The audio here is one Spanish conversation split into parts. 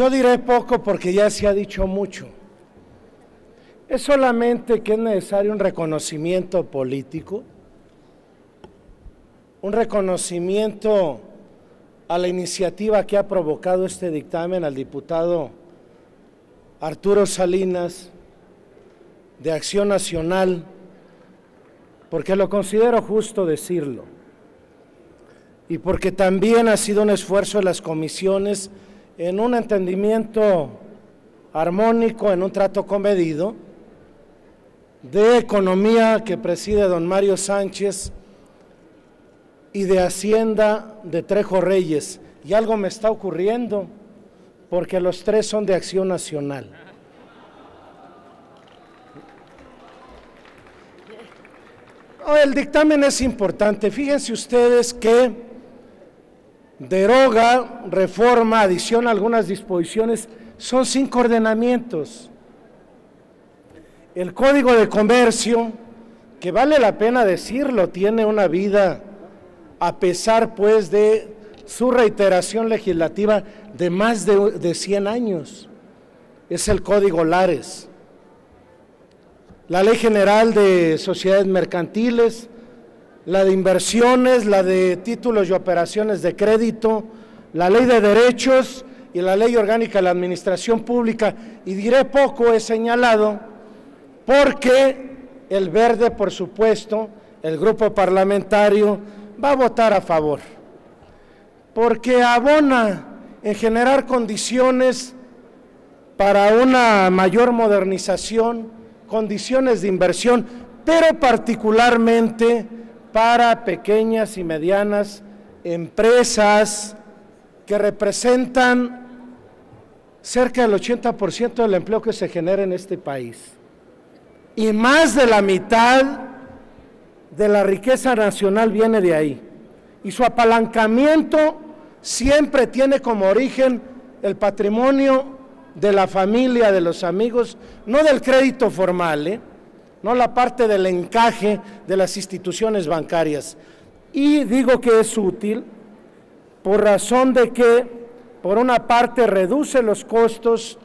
Yo diré poco porque ya se ha dicho mucho. Es solamente que es necesario un reconocimiento político, un reconocimiento a la iniciativa que ha provocado este dictamen al diputado Arturo Salinas de Acción Nacional, porque lo considero justo decirlo, y porque también ha sido un esfuerzo de las comisiones en un entendimiento armónico, en un trato comedido, de economía que preside don Mario Sánchez y de Hacienda de Trejo Reyes. Y algo me está ocurriendo, porque los tres son de Acción Nacional. El dictamen es importante. Fíjense ustedes que deroga, reforma, adiciona algunas disposiciones, son cinco ordenamientos. El Código de Comercio, que vale la pena decirlo, tiene una vida a pesar pues de su reiteración legislativa de más de, de 100 años. Es el Código Lares. La Ley General de Sociedades Mercantiles, la de inversiones, la de títulos y operaciones de crédito, la ley de derechos y la ley orgánica de la administración pública. Y diré poco, he señalado, porque el verde, por supuesto, el grupo parlamentario va a votar a favor, porque abona en generar condiciones para una mayor modernización, condiciones de inversión, pero particularmente para pequeñas y medianas empresas que representan cerca del 80% del empleo que se genera en este país. Y más de la mitad de la riqueza nacional viene de ahí. Y su apalancamiento siempre tiene como origen el patrimonio de la familia, de los amigos, no del crédito formal, ¿eh? No la parte del encaje de las instituciones bancarias. Y digo que es útil por razón de que, por una parte, reduce los costos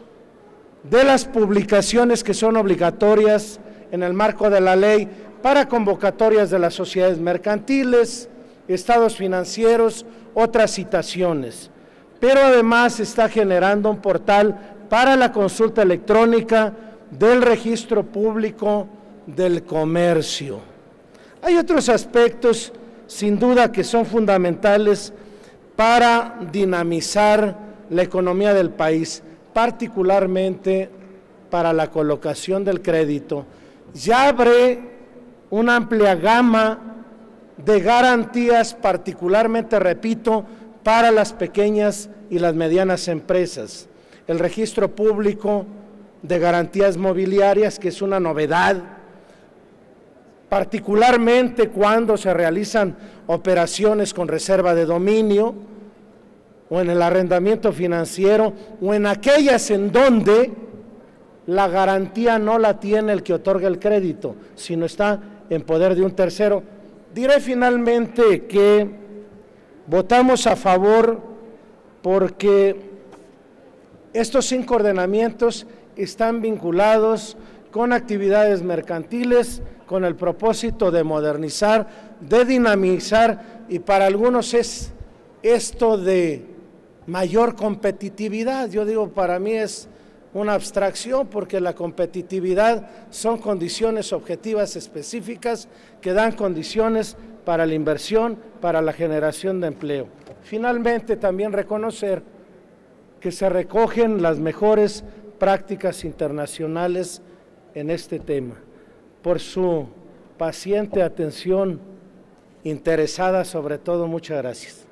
de las publicaciones que son obligatorias en el marco de la ley para convocatorias de las sociedades mercantiles, estados financieros, otras citaciones. Pero además está generando un portal para la consulta electrónica del registro público del comercio. Hay otros aspectos, sin duda, que son fundamentales para dinamizar la economía del país, particularmente para la colocación del crédito. Ya abre una amplia gama de garantías, particularmente, repito, para las pequeñas y las medianas empresas. El registro público de garantías mobiliarias, que es una novedad particularmente cuando se realizan operaciones con reserva de dominio o en el arrendamiento financiero o en aquellas en donde la garantía no la tiene el que otorga el crédito, sino está en poder de un tercero. Diré finalmente que votamos a favor porque estos cinco ordenamientos están vinculados con actividades mercantiles, con el propósito de modernizar, de dinamizar, y para algunos es esto de mayor competitividad. Yo digo, para mí es una abstracción porque la competitividad son condiciones objetivas específicas que dan condiciones para la inversión, para la generación de empleo. Finalmente, también reconocer que se recogen las mejores prácticas internacionales en este tema, por su paciente atención interesada sobre todo. Muchas gracias.